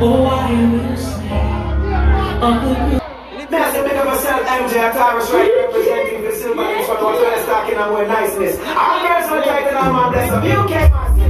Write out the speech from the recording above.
Oh, I will sing. Now to make up myself, MJ Taurus right representing the silver inch, but I'm trying to stock in on more niceness. I'm personally tight and I'm my blessing. You can't